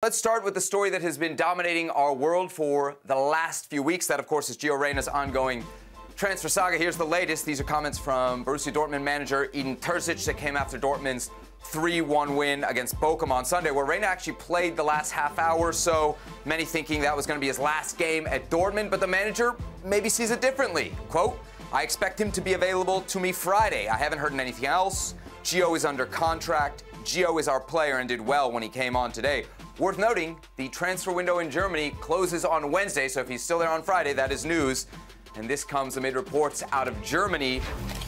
Let's start with the story that has been dominating our world for the last few weeks. That, of course, is Gio Reyna's ongoing transfer saga. Here's the latest. These are comments from Borussia Dortmund manager Edin Terzic that came after Dortmund's 3-1 win against Bochum on Sunday, where Reyna actually played the last half hour or so. Many thinking that was going to be his last game at Dortmund, but the manager maybe sees it differently. Quote, I expect him to be available to me Friday. I haven't heard anything else. Gio is under contract. Gio is our player and did well when he came on today. Worth noting, the transfer window in Germany closes on Wednesday, so if he's still there on Friday, that is news. And this comes amid reports out of Germany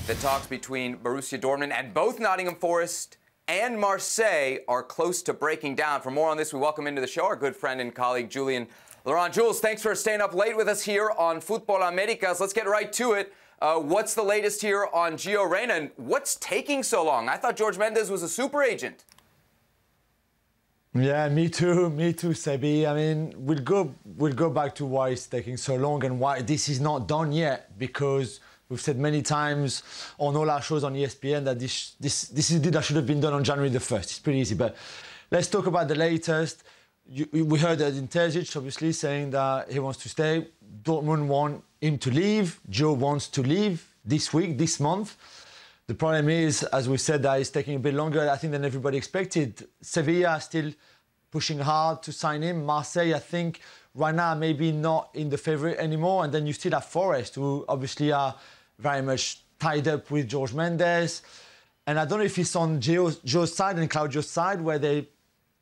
that talks between Borussia Dortmund and both Nottingham Forest and Marseille are close to breaking down. For more on this, we welcome into the show our good friend and colleague Julien Laurens. Jules, thanks for staying up late with us here on Futbol Americas. Let's get right to it. Uh, what's the latest here on Gio Reyna, and what's taking so long? I thought Jorge Mendes was a super agent. Yeah, me too, me too, Sebi. I mean, we'll go we'll go back to why it's taking so long and why this is not done yet because we've said many times on all our shows on ESPN that this this this is that should have been done on January the first. It's pretty easy, but let's talk about the latest. You, we heard that in Terzic obviously saying that he wants to stay. Dortmund want him to leave. Gio wants to leave this week, this month. The problem is, as we said, that it's taking a bit longer, I think, than everybody expected. Sevilla still pushing hard to sign him. Marseille, I think, right now maybe not in the favourite anymore. And then you still have Forest, who obviously are very much tied up with Jorge Mendes. And I don't know if it's on Gio's, side and Claudio's side where they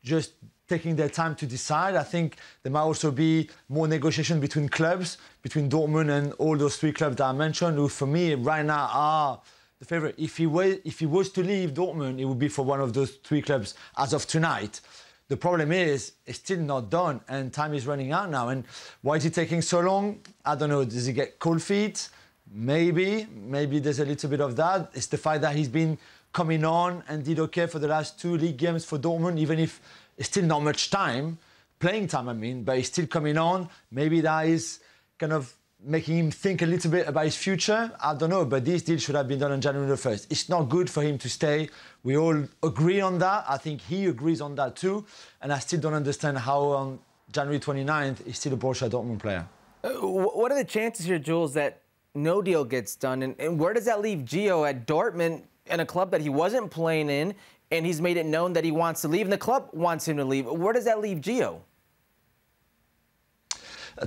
just taking their time to decide. I think there might also be more negotiation between clubs, between Dortmund and all those three clubs that I mentioned, who for me right now are the favourite. If he was if he was to leave Dortmund, it would be for one of those three clubs as of tonight. The problem is it's still not done, and time is running out now. And why is it taking so long? I don't know. Does he get cold feet? Maybe. Maybe there's a little bit of that. It's the fact that he's been coming on and did okay for the last two league games for Dortmund, even if it's still not much time, playing time, I mean, but he's still coming on. Maybe that is kind of making him think a little bit about his future. I don't know, but this deal should have been done on January the 1st. It's not good for him to stay. We all agree on that. I think he agrees on that too. And I still don't understand how on January 29th he's still a Borussia Dortmund player. Uh, what are the chances here, Jules, that no deal gets done? And, and where does that leave Gio at Dortmund in a club that he wasn't playing in? And he's made it known that he wants to leave, and the club wants him to leave. Where does that leave Gio?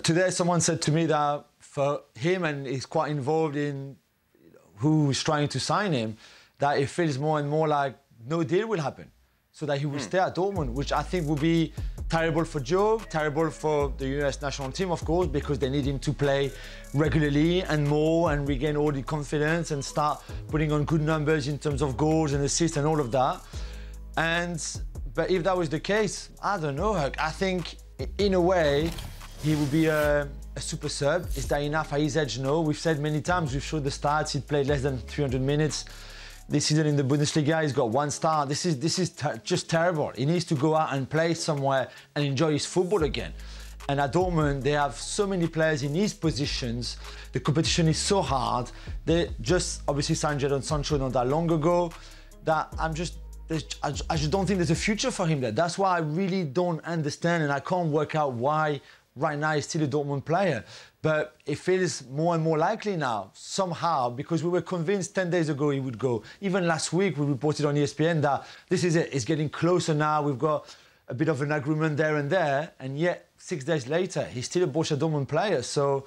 Today, someone said to me that for him, and he's quite involved in who's trying to sign him, that it feels more and more like no deal will happen. So that he will mm. stay at Dortmund, which I think would be terrible for Gio, terrible for the US national team, of course, because they need him to play regularly and more and regain all the confidence and start putting on good numbers in terms of goals and assists and all of that. And but if that was the case, I don't know. I think in a way he will be a a super sub. Is that enough at his age? No. We've said many times, we've showed the stats, he played less than 300 minutes. This season in the Bundesliga, he's got one star. This is, this is ter just terrible. He needs to go out and play somewhere and enjoy his football again. And at Dortmund, they have so many players in his positions. The competition is so hard. They just obviously signed Jadon Sancho not that long ago. That I'm just I just don't think there's a future for him there. That's why I really don't understand and I can't work out why right now he's still a Dortmund player. But it feels more and more likely now, somehow, because we were convinced 10 days ago he would go. Even last week, we reported on ESPN that this is it, it's getting closer now. We've got a bit of an agreement there and there. And yet, six days later, he's still a Borussia Dortmund player. So,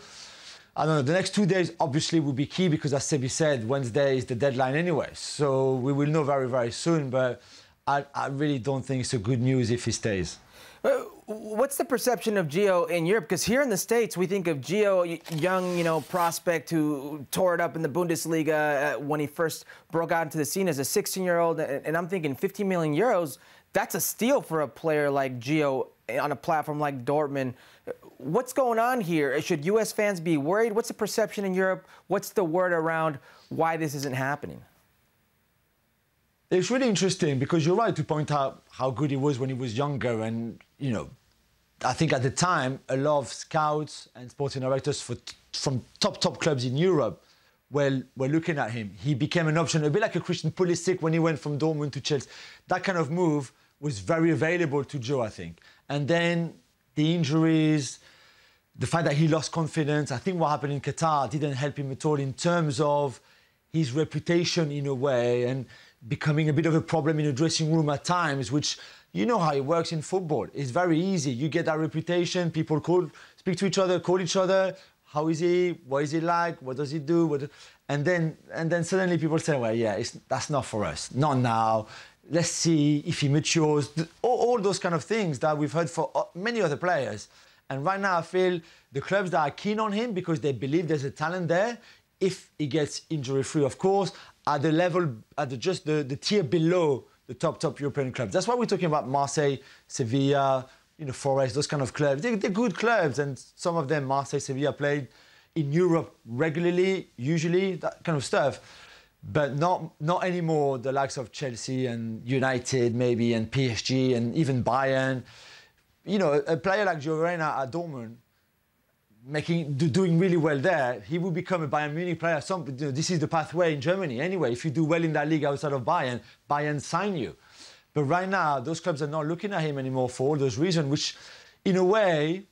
I don't know. The next two days obviously will be key because, as Sebi said, Wednesday is the deadline anyway. So we will know very, very soon. But I, I really don't think it's a good news if he stays. Uh, what's the perception of Gio in Europe? Because here in the States, we think of Gio, young, you know, prospect who tore it up in the Bundesliga uh, when he first broke out into the scene as a 16-year-old. And I'm thinking 15 million euros, that's a steal for a player like Gio on a platform like Dortmund. What's going on here? Should U.S. fans be worried? What's the perception in Europe? What's the word around why this isn't happening? It's really interesting because you're right to point out how good he was when he was younger. And, you know, I think at the time, a lot of scouts and sporting directors for, from top, top clubs in Europe were, were looking at him. He became an option, a bit like a Christian Pulisic when he went from Dortmund to Chelsea. That kind of move was very available to Gio, I think. And then the injuries, the fact that he lost confidence, I think what happened in Qatar didn't help him at all in terms of his reputation in a way and becoming a bit of a problem in the dressing room at times, which you know how it works in football. It's very easy. You get that reputation, people call, speak to each other, call each other. How is he? What is he like? What does he do? What, and then and then suddenly people say, well, yeah, that's not for us. Not now. Let's see if he matures. All, all those kind of things that we've heard for uh, many other players. And right now, I feel the clubs that are keen on him because they believe there's a talent there, if he gets injury free, of course, at the level, at the, just the, the tier below the top, top European clubs. That's why we're talking about Marseille, Sevilla, you know, Forest, those kind of clubs. They, they're good clubs, and some of them, Marseille, Sevilla, played in Europe regularly, usually, that kind of stuff. But not, not anymore the likes of Chelsea and United, maybe, and PSG, and even Bayern. You know, a player like Gio Reyna at Dortmund, making doing really well there, he will become a Bayern Munich player. Some, you know, this is the pathway in Germany anyway. If you do well in that league outside of Bayern, Bayern sign you. But right now, those clubs are not looking at him anymore for all those reasons, which, in a way,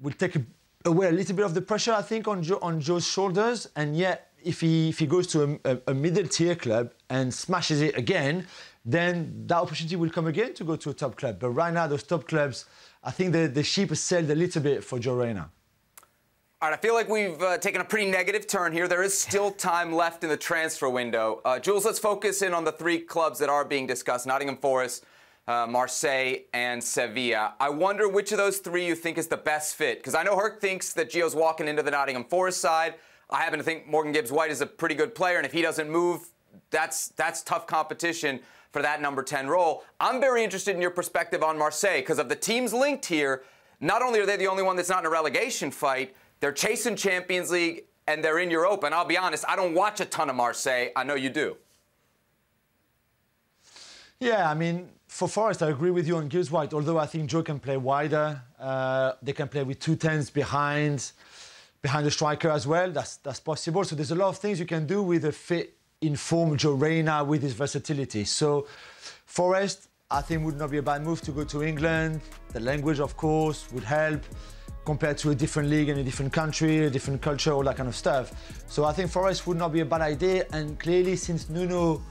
will take away a little bit of the pressure, I think, on Gio, on Gio's shoulders. And yet, if he if he goes to a, a, a middle tier club and smashes it again, then that opportunity will come again to go to a top club. But right now, those top clubs, I think the, the ship has sailed a little bit for Gio Reyna. All right, I feel like we've uh, taken a pretty negative turn here. There is still time left in the transfer window. Uh, Jules, let's focus in on the three clubs that are being discussed Nottingham Forest, uh, Marseille, and Sevilla. I wonder which of those three you think is the best fit. Because I know Herc thinks that Gio's walking into the Nottingham Forest side. I happen to think Morgan Gibbs White is a pretty good player, and if he doesn't move, that's, that's tough competition for that number 10 role. I'm very interested in your perspective on Marseille because of the teams linked here. Not only are they the only one that's not in a relegation fight, they're chasing Champions League and they're in Europe. And I'll be honest, I don't watch a ton of Marseille. I know you do. Yeah, I mean, for Forest, I agree with you on Gibbs White, although I think Gio can play wider. Uh, they can play with two tens behind behind the striker as well. That's, that's possible. So there's a lot of things you can do with a fit, informed Gio Reyna with his versatility. So Forest, I think, would not be a bad move to go to England. The language, of course, would help compared to a different league in a different country, a different culture, all that kind of stuff. So I think Forest would not be a bad idea. And clearly, since Nuno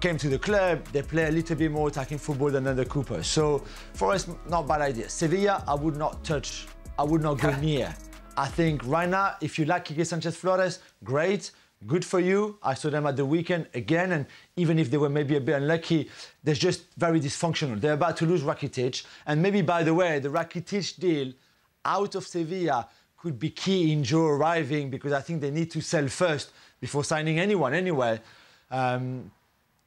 came to the club, they play a little bit more attacking football than under Cooper. So Forest, not bad idea. Sevilla, I would not touch. I would not go near. I think right now, if you like Quique Sanchez Flores, great. Good for you. I saw them at the weekend again, and even if they were maybe a bit unlucky, they're just very dysfunctional. They're about to lose Rakitic. And maybe, by the way, the Rakitic deal out of Sevilla could be key in Gio arriving because I think they need to sell first before signing anyone anyway. Um,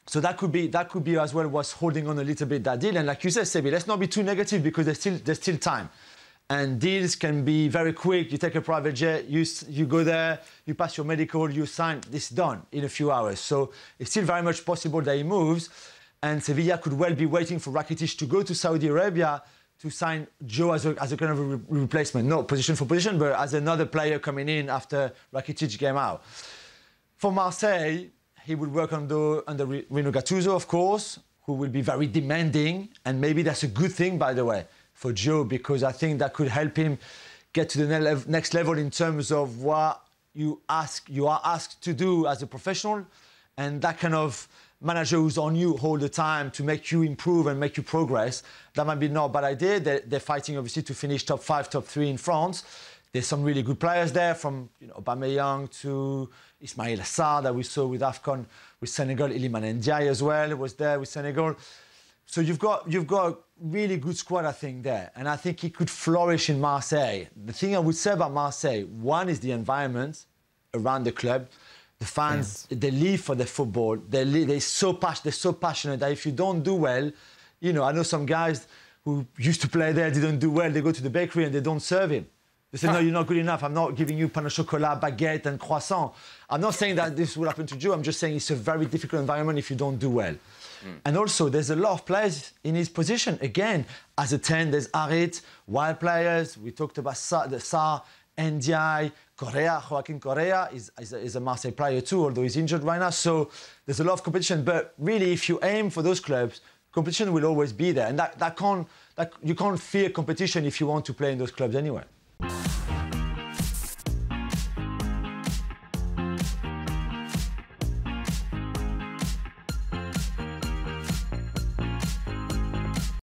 so that could be that could be as well what's holding on a little bit that deal. And like you said, Sebi, let's not be too negative because there's still there's still time. And deals can be very quick. You take a private jet, you you go there, you pass your medical, you sign. This done in a few hours. So it's still very much possible that he moves. And Sevilla could well be waiting for Rakitic to go to Saudi Arabia to sign Gio as a, as a kind of a re- replacement, not position for position, but as another player coming in after Rakitic came out. For Marseille, he would work under, under Rino Gattuso, of course, who will be very demanding, and maybe that's a good thing, by the way, for Gio, because I think that could help him get to the next level in terms of what you ask you are asked to do as a professional, and that kind of manager who's on you all the time to make you improve and make you progress, that might be not a bad idea. They're, they're, fighting obviously to finish top five, top three in France. There's some really good players there, from you know Aubameyang to Ismaïla Sarr that we saw with Afcon with Senegal. Iliman Ndiaye as well was there with Senegal. So you've got you've got a really good squad, I think, there, and I think he could flourish in Marseille. The thing I would say about Marseille, one is the environment around the club the fans yes. they live for the football. They they're so passionate. They're so passionate that if you don't do well, you know, I know some guys who used to play there didn't do well. They go to the bakery and they don't serve him. They say, no, you're not good enough. I'm not giving you pain au chocolat, baguette, and croissant. I'm not saying that this will happen to you. I'm just saying it's a very difficult environment if you don't do well. Mm. And also, there's a lot of players in his position. Again, as a 10, there's Harit, wild players. We talked about Sa, the Sa, Ndiaye, Correa, Joaquin Correa is, is a, is, a, Marseille player too, although he's injured right now. So there's a lot of competition. But really, if you aim for those clubs, competition will always be there, and that, that can't that you can't fear competition if you want to play in those clubs anyway.